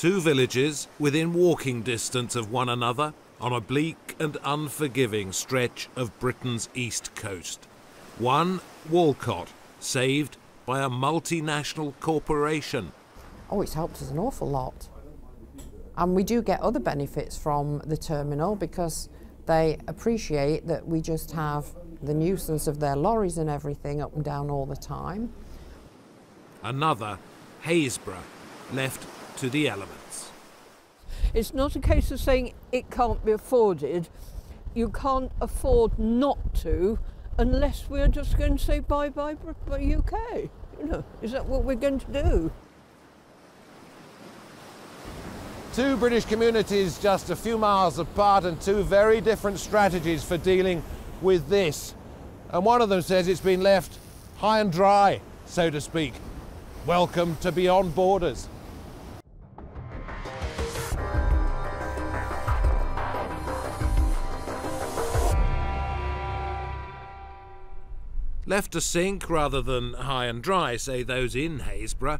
Two villages within walking distance of one another on a bleak and unforgiving stretch of Britain's east coast. One, Walcott, saved by a multinational corporation. Oh, it's helped us an awful lot. And we do get other benefits from the terminal because they appreciate that we just have the nuisance of their lorries and everything up and down all the time. Another, Happisburgh, left to the elements. It's not a case of saying it can't be afforded. You can't afford not to unless we're just going to say bye bye, bye UK. You know, is that what we're going to do? Two British communities just a few miles apart and two very different strategies for dealing with this. And one of them says it's been left high and dry, so to speak. Welcome to Beyond Borders. Left to sink rather than high and dry, say those in Happisburgh.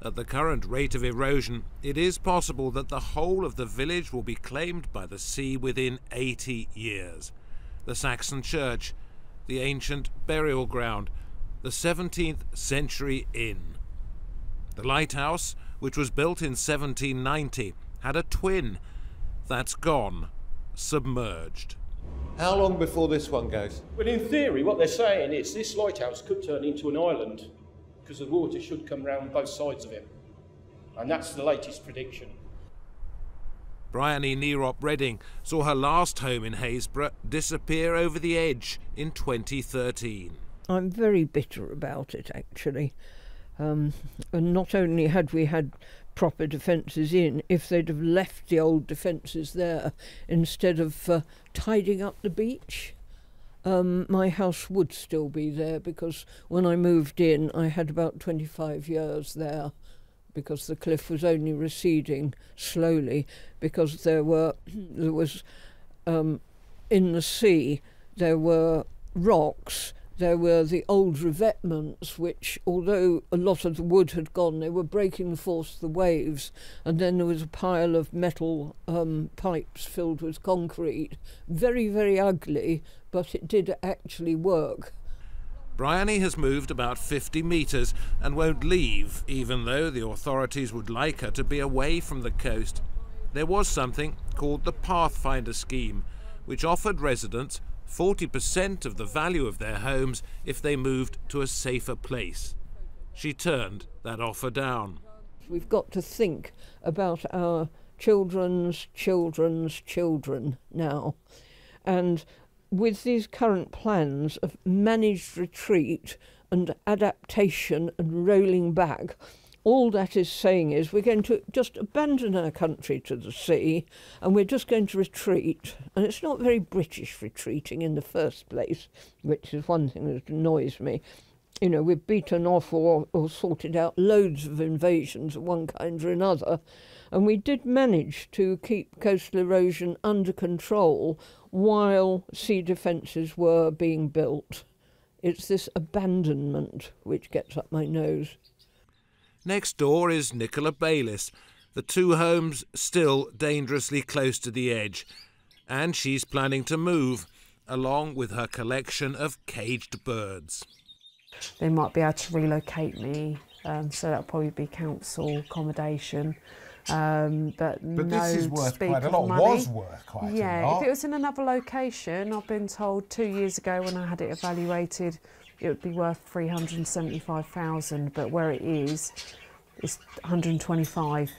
At the current rate of erosion, it is possible that the whole of the village will be claimed by the sea within 80 years. The Saxon church, the ancient burial ground, the 17th century inn. The lighthouse, which was built in 1790, had a twin. That's gone, submerged. How long before this one goes? Well, in theory, what they're saying is this lighthouse could turn into an island because the water should come round both sides of it. And that's the latest prediction. Bryony Nerop Redding saw her last home in Happisburgh disappear over the edge in 2013. I'm very bitter about it, actually. Um, and not only had we had proper defences in if they'd have left the old defences there instead of uh, tidying up the beach. Um, my house would still be there because when I moved in, I had about 25 years there because the cliff was only receding slowly because there were there was um, in the sea there were rocks there were the old revetments, which, although a lot of the wood had gone, they were breaking force of the waves. And then there was a pile of metal um, pipes filled with concrete. Very, very ugly, but it did actually work. Bryony has moved about 50 metres and won't leave, even though the authorities would like her to be away from the coast. There was something called the Pathfinder Scheme, which offered residents 40% of the value of their homes if they moved to a safer place. She turned that offer down. We've got to think about our children's children's children now. And with these current plans of managed retreat and adaptation and rolling back, all that is saying is we're going to just abandon our country to the sea and we're just going to retreat. And it's not very British retreating in the first place, which is one thing that annoys me. You know, we've beaten off or, or sorted out loads of invasions of one kind or another. And we did manage to keep coastal erosion under control while sea defences were being built. It's this abandonment which gets up my nose. Next door is Nicola Bayliss, the two homes still dangerously close to the edge, and she's planning to move, along with her collection of caged birds. They might be able to relocate me, um, so that'll probably be council accommodation. Um, but, but no this is worth quite a lot. Money. Was worth quite yeah, a lot. if it was in another location, I've been told two years ago when I had it evaluated, it would be worth 375,000, but where it is, it's 125.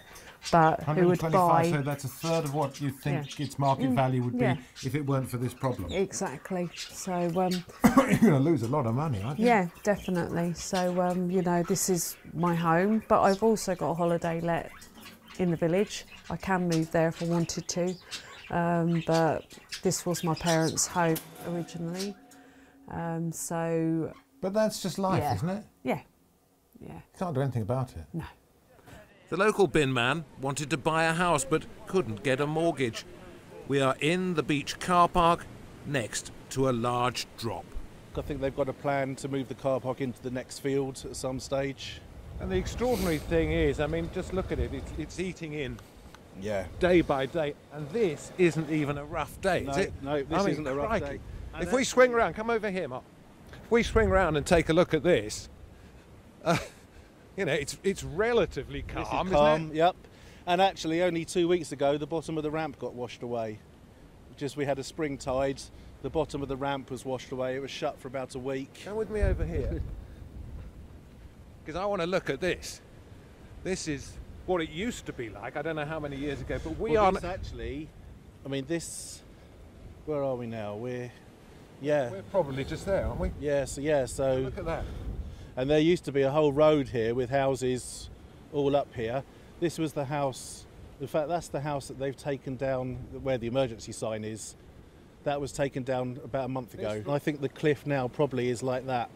But who would buy? So that's a third of what you think yeah. its market mm, value would be yeah. if it weren't for this problem. Exactly. So um, you're going to lose a lot of money, aren't you? Yeah, definitely. So um, you know, this is my home, but I've also got a holiday let in the village. I can move there if I wanted to, um, but this was my parents' home originally. Um, so. But that's just life, yeah. isn't it? Yeah. Yeah. Can't do anything about it. No. The local bin man wanted to buy a house but couldn't get a mortgage. We are in the beach car park next to a large drop. I think they've got a plan to move the car park into the next field at some stage. And the extraordinary thing is, I mean, just look at it. It's, it's eating in Yeah. day by day, and this isn't even a rough day, No, is it? no, this I mean, isn't a rough crikey. day. And If we swing around, come over here, Mark. If we swing around and take a look at this, uh, you know, it's it's relatively This is calm, calm, isn't it? yep. And actually, only two weeks ago, the bottom of the ramp got washed away. Just we had a spring tide. The bottom of the ramp was washed away. It was shut for about a week. Come with me over here, because I want to look at this. This is what it used to be like. I don't know how many years ago, but we well, are. actually. I mean, this. Where are we now? We're. Yeah. We're probably just there, aren't we? Yeah. So yeah. So Look at that. and there used to be a whole road here with houses all up here. This was the house. In fact, that's the house that they've taken down where the emergency sign is. That was taken down about a month ago. I think the cliff now probably is like that.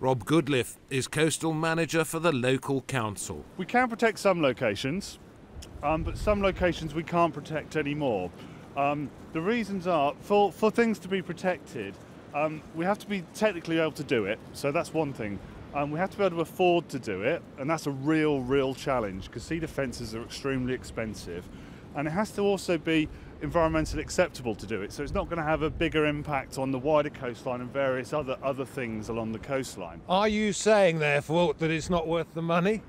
Rob Goodliff is coastal manager for the local council. We can protect some locations, um, but some locations we can't protect anymore. Um, the reasons are for, for things to be protected, um, we have to be technically able to do it. So that's one thing. Um, we have to be able to afford to do it, and that's a real, real challenge because sea defences are extremely expensive. And it has to also be environmentally acceptable to do it. So it's not going to have a bigger impact on the wider coastline and various other, other things along the coastline. Are you saying, therefore, that it's not worth the money?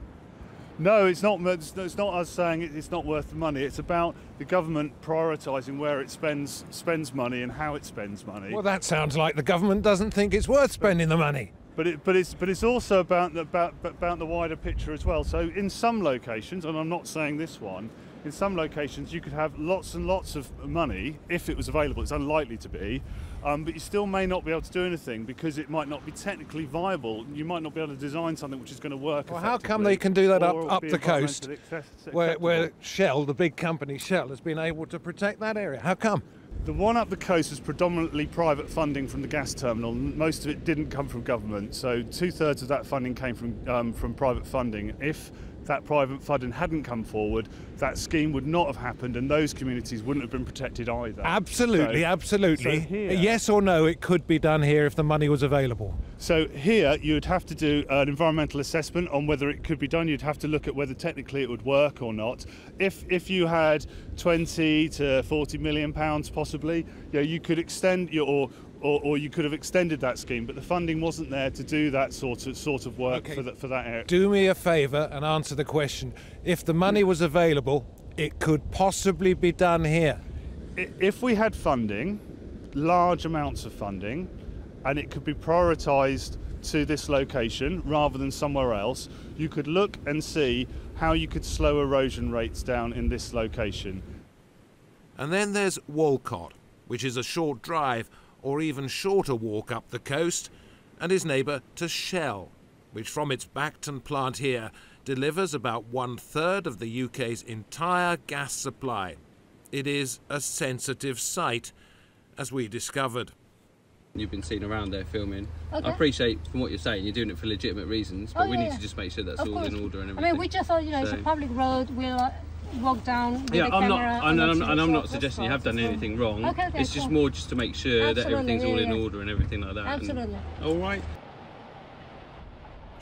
No, it's not. It's not us saying it's not worth the money. It's about the government prioritising where it spends spends money and how it spends money. Well, that sounds like the government doesn't think it's worth spending the money. But it, but it's but it's also about the, about about the wider picture as well. So in some locations, and I'm not saying this one, in some locations you could have lots and lots of money if it was available. It's unlikely to be, um, but you still may not be able to do anything because it might not be technically viable. You might not be able to design something which is going to work. Well, how come they can do that up, up the coast, where, where. Shell, the big company Shell, has been able to protect that area? How come? The one up the coast was predominantly private funding from the gas terminal. Most of it didn't come from government, so two thirds of that funding came from um, from private funding. If that private funding hadn't come forward, that scheme would not have happened, and those communities wouldn't have been protected either. Absolutely, So- absolutely. so here- yes or no, it could be done here if the money was available. So here you would have to do an environmental assessment on whether it could be done. You'd have to look at whether technically it would work or not. If if you had 20 to 40 million pounds possibly, you, know, you could extend your or, or, or you could have extended that scheme, but the funding wasn't there to do that sort of sort of work Okay. for that for that area. Do me a favour and answer the question. If the money was available, it could possibly be done here. If we had funding, large amounts of funding, and it could be prioritised to this location rather than somewhere else, you could look and see how you could slow erosion rates down in this location. And then there's Walcott, which is a short drive or even shorter walk up the coast, and is neighbour to Shell, which from its Bacton plant here delivers about one third of the UK's entire gas supply. It is a sensitive site, as we discovered. You've been seen around there filming. Okay. I appreciate from what you're saying, you're doing it for legitimate reasons, but Oh, we need yeah. to just make sure that's Of all in order and everything. I mean, we just thought, you know, it's a public road. We'll down with yeah, the I'm not, camera. I'm, and I'm, obviously and I'm not short suggesting you have done anything wrong. Okay, okay, it's just more just to make sure that Absolutely, everything's all in yeah. order and everything like that. and- Absolutely. all right.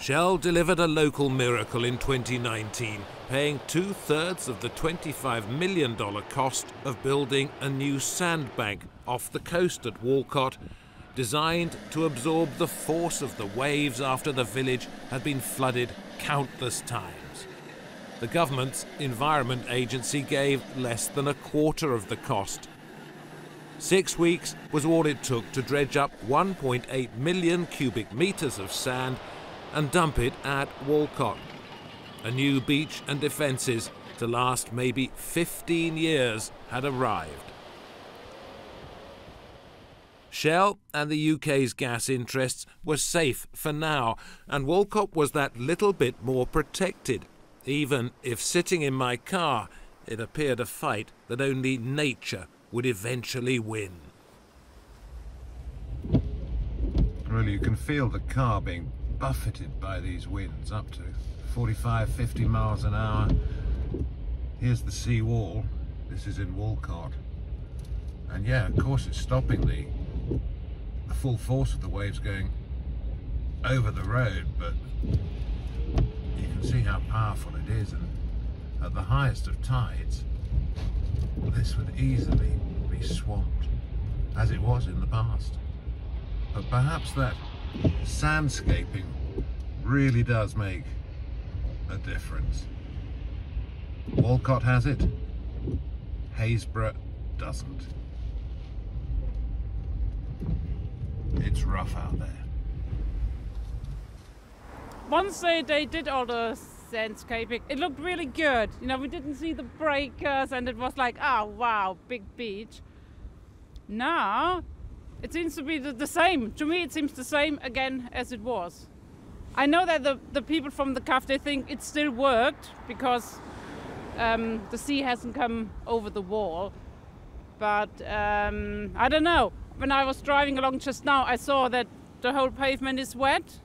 Shell delivered a local miracle in 2019, paying two thirds of the $25 million cost of building a new sandbank off the coast at Walcott, designed to absorb the force of the waves after the village had been flooded countless times. The government's Environment Agency gave less than a quarter of the cost. Six weeks was all it took to dredge up 1.8 million cubic metres of sand and dump it at Walcott. A new beach and defences to last maybe 15 years had arrived. Shell and the UK's gas interests were safe for now, and Walcott was that little bit more protected, even if sitting in my car it appeared a fight that only nature would eventually win. Really, you can feel the car being buffeted by these winds up to 45, 50 miles an hour. Here's the sea wall. This is in Walcott. And yeah, of course it's stopping the, the full force of the waves going over the road, but You can see how powerful it is, and at the highest of tides, this would easily be swamped, as it was in the past. But perhaps that sandscaping really does make a difference. Walcott has it, Happisburgh doesn't. It's rough out there. Once they, they did all the sandscaping, it looked really good. You know, we didn't see the breakers and it was like, oh wow, big beach. Now, it seems to be the, the same. To me, it seems the same again as it was. I know that the, the people from the CAF, they think it still worked because um, the sea hasn't come over the wall. But um, I don't know. When I was driving along just now, I saw that the whole pavement is wet.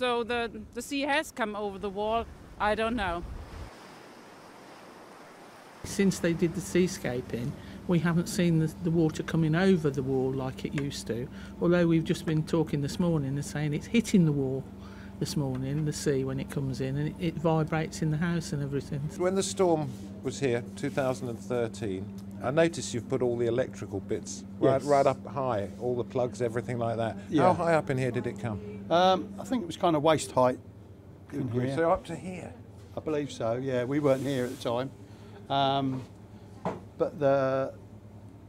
So the, the sea has come over the wall. I don't know. Since they did the seascaping, we haven't seen the, the water coming over the wall like it used to. Although we've just been talking this morning and saying it's hitting the wall this morning, the sea, when it comes in, and it, it vibrates in the house and everything. When the storm was here, 2013, I noticed you've put all the electrical bits right, Yes. right up high, all the plugs, everything like that. Yeah. How high up in here did it come? Um, I think it was kind of waist height in here. so up to here? I believe so, yeah. We weren't here at the time. Um, but the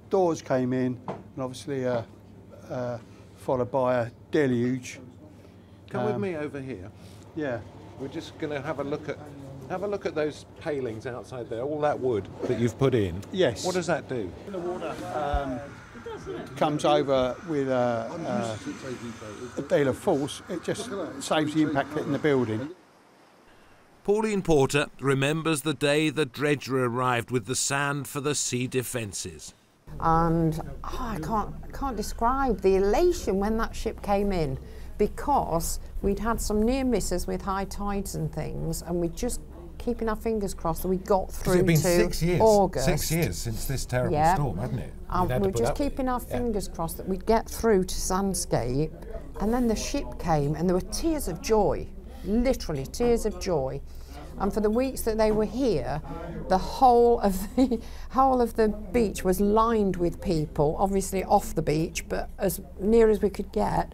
doors came in, and obviously uh, uh, followed by a deluge. Come with Um, me over here. Yeah. We're just going to have a look at have a look at those palings outside there, all that wood that you've put in. Yes. What does that do? The water um, comes over with a, a, a deal of force. It just saves the impact hitting the building. Pauline Porter remembers the day the dredger arrived with the sand for the sea defences. and oh, I can't can't describe the elation when that ship came in because we'd had some near misses with high tides and things and we just keeping our fingers crossed that we got through it'd been to six years. August. Six years since this terrible Yeah. storm, hadn't it? Um, You'd had to we're just up with it. keeping our Yeah. fingers crossed that we'd get through to Sandscape and then the ship came and there were tears of joy literally tears of joy and for the weeks that they were here the whole of the whole of the beach was lined with people obviously off the beach but as near as we could get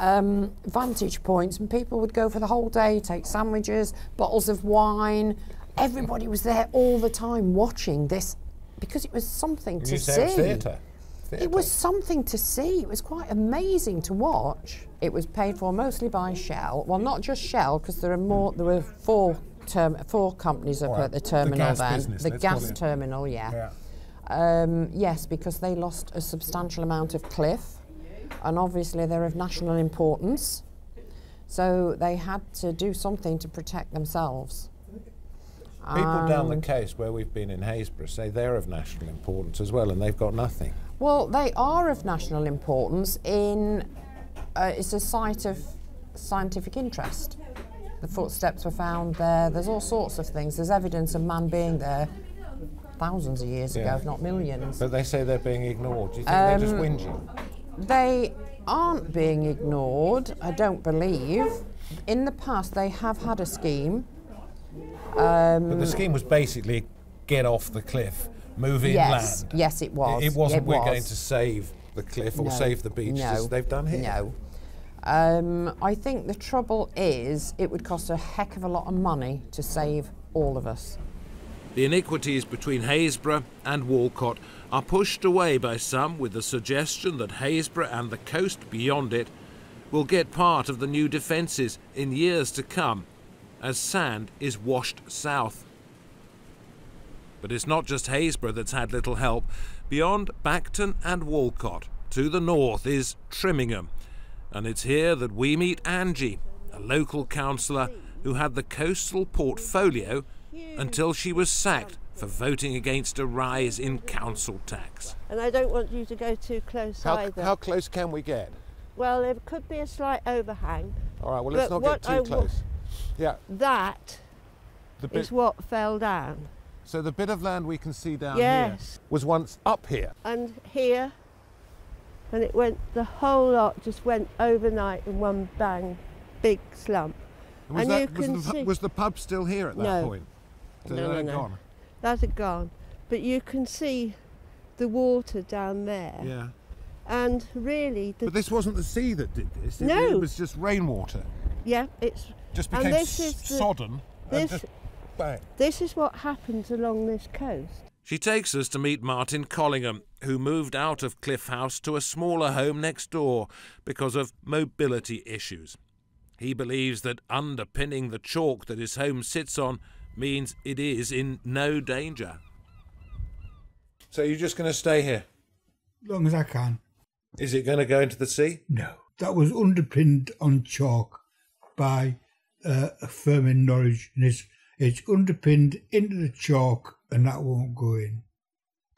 um, vantage points and people would go for the whole day take sandwiches bottles of wine everybody was there all the time watching this because it was something to You see theatre. it was something to see. It was quite amazing to watch. It was paid for mostly by Shell. Well, not just Shell, because there are more. There were four term, four companies up Right, at the the terminal gas then. business, the gas terminal, yeah. Um, yes, because they lost a substantial amount of cliff, and obviously they're of national importance. So they had to do something to protect themselves. People down the coast where we've been in Happisburgh say they're of national importance as well, and they've got nothing. Well, they are of national importance in uh, it's a site of scientific interest. The footsteps were found there. There's all sorts of things. There's evidence of man being there thousands of years ago, if not millions. But they say they're being ignored. Do you think they're just Um, whinging? They aren't being ignored, I don't believe. In the past, they have had a scheme. Um, But the scheme was basically get off the cliff, move yes, inland. yes, it was. It, it wasn't It we're was. going to save the cliff or No, save the beach as they've done here. No. Um, I think the trouble is it would cost a heck of a lot of money to save all of us. The iniquities between Happisburgh and Walcott are pushed away by some with the suggestion that Happisburgh and the coast beyond it will get part of the new defences in years to come as sand is washed south. But it's not just Happisburgh that's had little help. Beyond Bacton and Walcott, to the north, is Trimmingham. And it's here that we meet Angie, a local councillor who had the coastal portfolio until she was sacked for voting against a rise in council tax. And I don't want you to go too close How, either. how close can we get? well, there could be a slight overhang. All right, well, let's not what get too wa- close. Yeah, That the is what fell down. so the bit of land we can see down Yes. here was once up here. And here, and it went, the whole lot just went overnight in one bang, big slump. Was, and that, you was, can the, see. was the pub still here at that No. point? So no, that no, had no. gone? That had gone. But you can see the water down there. Yeah. And really, the But this wasn't the sea that did this. It, No. it was just rainwater. yeah, it's Just and became this s- is the- sodden and This, just this is what happens along this coast. She takes us to meet Martin Collingham, who moved out of Cliff House to a smaller home next door because of mobility issues. He believes that underpinning the chalk that his home sits on means it is in no danger. So you're just going to stay here? long as I can. Is it going to go into the sea? No. That was underpinned on chalk by uh, a firm in Norwich, and it's, it's underpinned into the chalk, and that won't go in.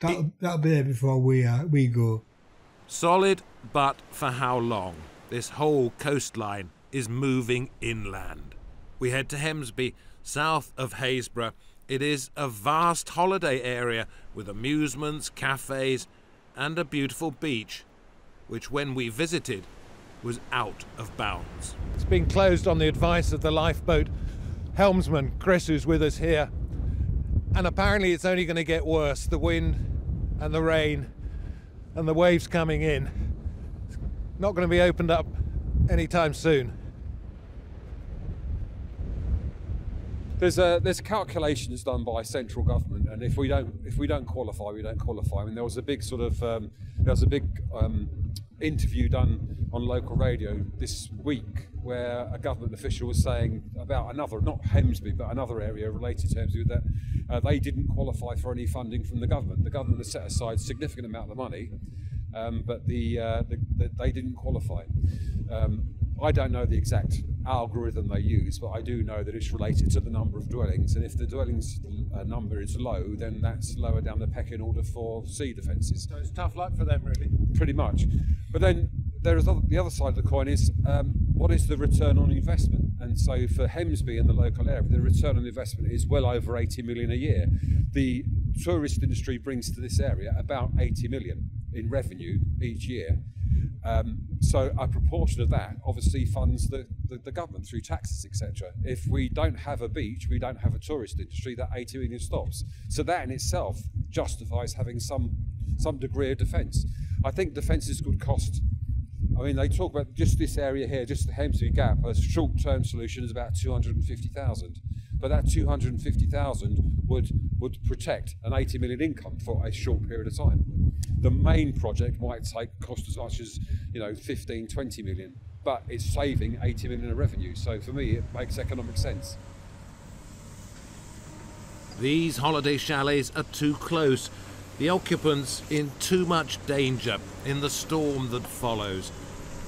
That'll, that'll be there before we are, we go. Solid, but for how long? This whole coastline is moving inland. We head to Hemsby, south of Haysborough. It is a vast holiday area with amusements, cafes, and a beautiful beach, which when we visited was out of bounds. It's been closed on the advice of the lifeboat helmsman, Chris, who's with us here. And apparently it's only going to get worse. The wind and the rain and the waves coming in. It's not going to be opened up anytime soon. There's a there's calculations done by central government, and if we don't if we don't qualify, we don't qualify. I mean, there was a big sort of um, there was a big um, interview done on local radio this week where a government official was saying about another, not Hemsby, but another area related to Hemsby, that uh, they didn't qualify for any funding from the government. The government has set aside a significant amount of money, um, but the, uh, the, the they didn't qualify. Um, I don't know the exact algorithm they use, but I do know that it's related to the number of dwellings. And if the dwellings uh, number is low, then that's lower down the pecking order for sea defences. So it's tough luck for them, really. Pretty much. But then there is other, the other side of the coin is um, what is the return on investment? And so for Hemsby and the local area, the return on investment is well over 80 million a year. The tourist industry brings to this area about 80 million in revenue each year. Um, so a proportion of that obviously funds the, the, the government through taxes, etc. If we don't have a beach, we don't have a tourist industry, that 80 million stops. So that in itself justifies having some some degree of defence. I think defences could cost. I mean, they talk about just this area here, just the Hemsby Gap. A short-term solution is about 250,000, but that 250,000 would would protect an 80 million income for a short period of time. The main project might take cost as much as you know 15, 20 million, but it's saving 80 million in revenue. So for me, it makes economic sense. These holiday chalets are too close, the occupants in too much danger in the storm that follows,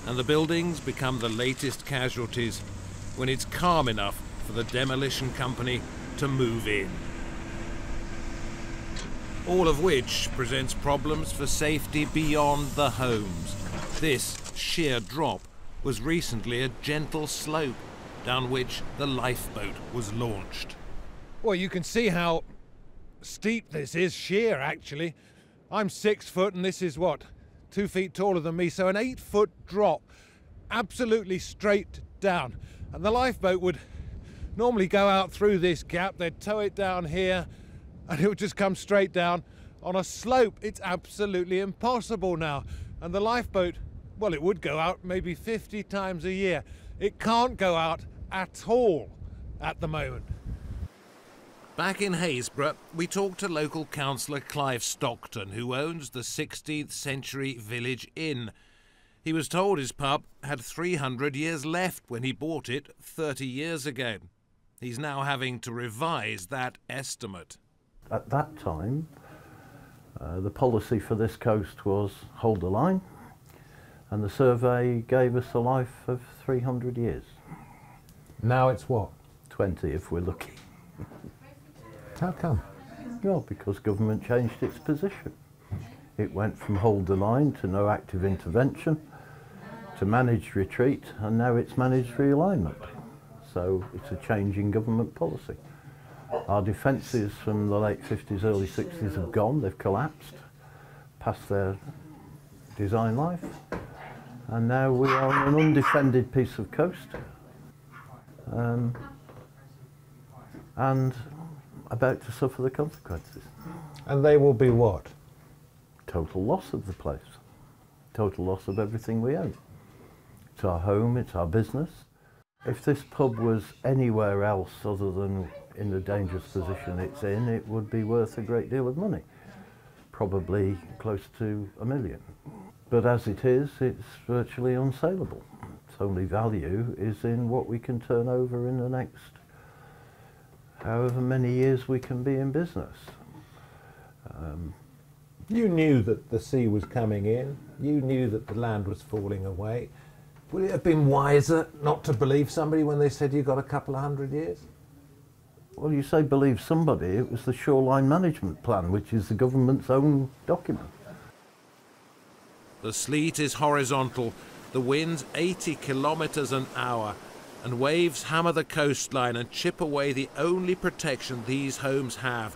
and the buildings become the latest casualties when it's calm enough for the demolition company to move in. All of which presents problems for safety beyond the homes. This sheer drop was recently a gentle slope down which the lifeboat was launched. Well, you can see how steep this is, sheer actually. I'm six foot and this is what, two feet taller than me, so an eight foot drop, absolutely straight down. And the lifeboat would normally go out through this gap, they'd tow it down here, and it would just come straight down on a slope. It's absolutely impossible now. And the lifeboat, well, it would go out maybe 50 times a year. It can't go out at all at the moment. Back in Happisburgh, we talked to local councillor Clive Stockton, who owns the 16th century Village Inn. He was told his pub had 300 years left when he bought it 30 years ago. He's now having to revise that estimate. At that time, uh, the policy for this coast was hold the line, and the survey gave us a life of 300 years. Now it's what? 20 if we're lucky. How come? Well, because government changed its position. It went from hold the line to no active intervention to managed retreat, and now it's managed realignment. So it's a change in government policy. Our defences from the late 50s, early 60s have gone, they've collapsed, past their design life, and now we are on an undefended piece of coast. um, and about to suffer the consequences. And they will be what? Total loss of the place, total loss of everything we own. It's our home, it's our business. If this pub was anywhere else other than in the dangerous position it's in, it would be worth a great deal of money, probably close to a million. But as it is, it's virtually unsaleable. Its only value is in what we can turn over in the next however many years we can be in business. Um, You knew that the sea was coming in. You knew that the land was falling away. Would it have been wiser not to believe somebody when they said you've got a couple of hundred years? Well, you say believe somebody, it was the Shoreline Management Plan, which is the government's own document. The sleet is horizontal, the wind's 80 kilometres an hour, and waves hammer the coastline and chip away the only protection these homes have.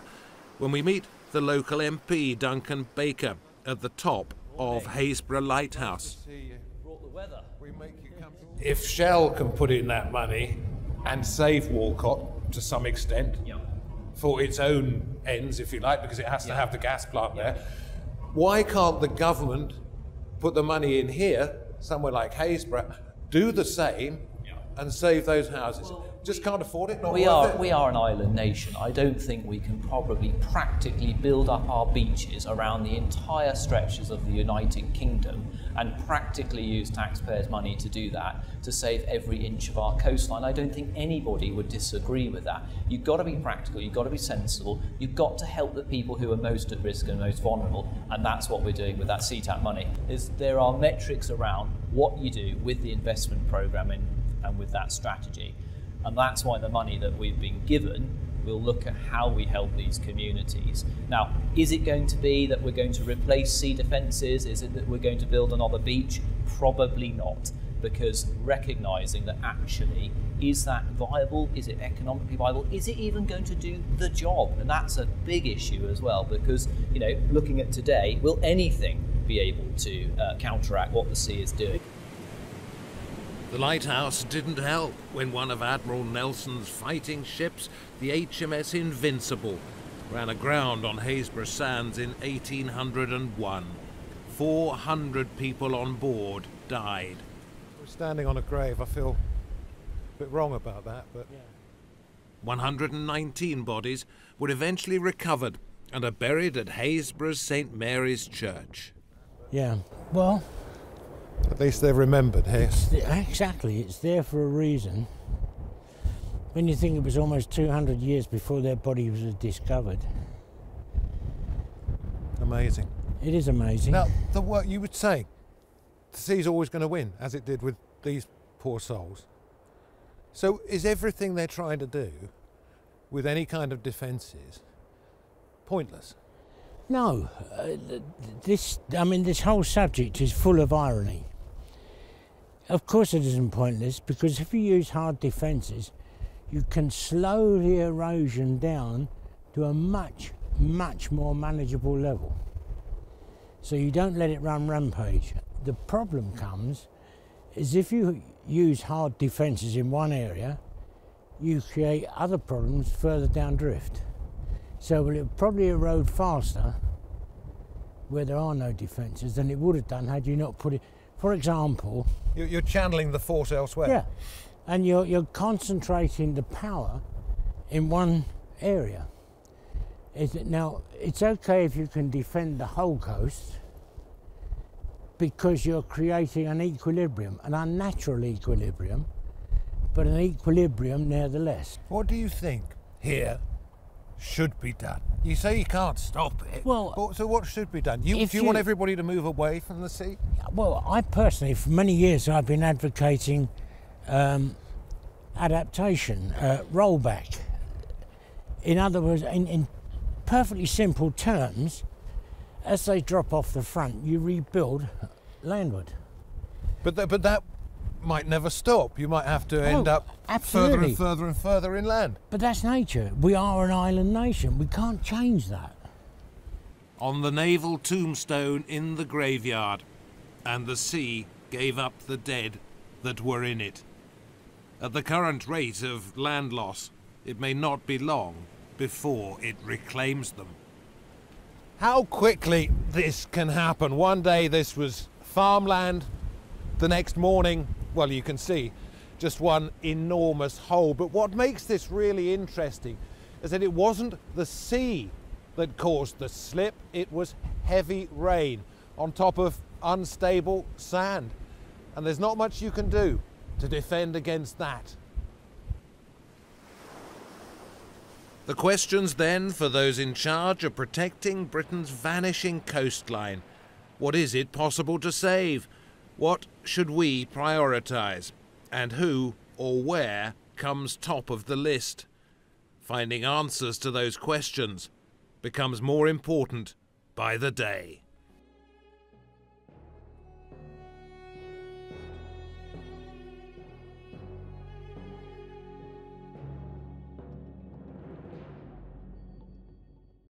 When we meet the local MP, Duncan Baker, at the top of Happisburgh Lighthouse. If Shell can put in that money and save Walcott to some extent for its own ends, if you like, because it has to have the gas plant there, why can't the government put the money in here, somewhere like Happisburgh, do the same and save those houses? Just can't afford it. Not we are it? we are an island nation. I don't think we can probably practically build up our beaches around the entire stretches of the United Kingdom and practically use taxpayers' money to do that to save every inch of our coastline. I don't think anybody would disagree with that. You've got to be practical. You've got to be sensible. You've got to help the people who are most at risk and most vulnerable, and that's what we're doing with that CTAP money. Is there are metrics around what you do with the investment program and, and with that strategy. And that's why the money that we've been given will look at how we help these communities. Now, is it going to be that we're going to replace sea defences? Is it that we're going to build another beach? Probably not, because recognising that actually, is that viable? Is it economically viable? Is it even going to do the job? And that's a big issue as well, because, you know, looking at today, will anything be able to uh, counteract what the sea is doing? The lighthouse didn't help when one of Admiral Nelson's fighting ships, the HMS Invincible, ran aground on Haisborough Sands in 1801. 400 people on board died. We're standing on a grave. I feel a bit wrong about that, but Yeah. 119 bodies were eventually recovered and are buried at Happisburgh's St Mary's Church. Yeah, well, at least they're remembered here. exactly, it's there for a reason. When you think it was almost 200 years before their body was discovered, Amazing. it is amazing. Now, the work you would say, the sea's always going to win, as it did with these poor souls. So, is everything they're trying to do with any kind of defences pointless? No, uh, this, I mean, this whole subject is full of irony. Of course, it isn't pointless because if you use hard defences, you can slow the erosion down to a much, much more manageable level. So you don't let it run rampage. The problem comes is if you use hard defences in one area, you create other problems further down drift. So will it probably erode faster where there are no defences than it would have done had you not put it. For example, You- You're channeling the force elsewhere. yeah, and you're you're concentrating the power in one area. Is it now? It's okay if you can defend the whole coast because you're creating an equilibrium, an unnatural equilibrium, but an equilibrium nevertheless. What do you think here should be done? You say you can't stop it. Well, But- so what should be done? You, if do you, want everybody to move away from the sea? Well, I personally, for many years, I've been advocating um, adaptation, uh, rollback. In other words, in, in perfectly simple terms, as they drop off the front, you rebuild landward. But th- but that might never stop. You might have to oh, end Oh, up further and further and further inland. But that's nature. We are an island nation. We can't change that. On the naval tombstone in the graveyard, and the sea gave up the dead that were in it. At the current rate of land loss, it may not be long before it reclaims them. How quickly this can happen. One day this was farmland, the next morning, well, you can see just one enormous hole. But what makes this really interesting is that it wasn't the sea that caused the slip, it was heavy rain on top of unstable sand. And there's not much you can do to defend against that. The questions then for those in charge of protecting Britain's vanishing coastline. What is it possible to save? What should we prioritise? And who or where comes top of the list? Finding answers to those questions becomes more important by the day.